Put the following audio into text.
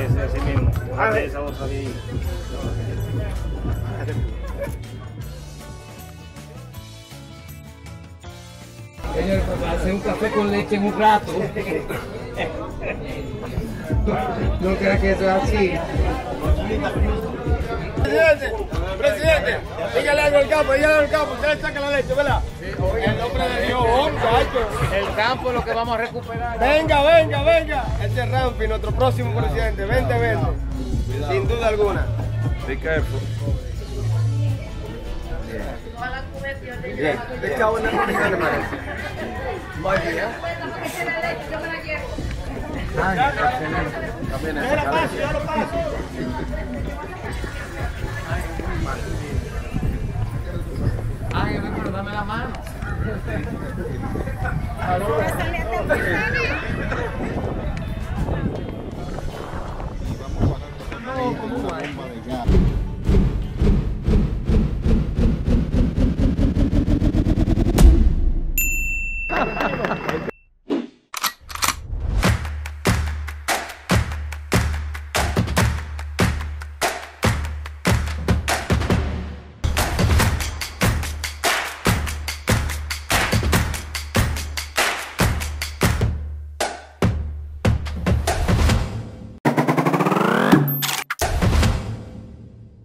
ese, así mismo. Ajá, esa otra ahí. Señor, hacer un café con leche en un rato. No creas que eso es así. Presidente, presidente, dígale algo al campo, dígale algo al campo, usted le saca la leche, ¿verdad? En nombre de Dios, oh, muchacho. El campo es lo que vamos a recuperar. Venga, venga, venga. Este es Rampi, nuestro próximo presidente, 2020. Sin duda alguna. Be careful. Cabo en el Ángel, No, como una bomba de.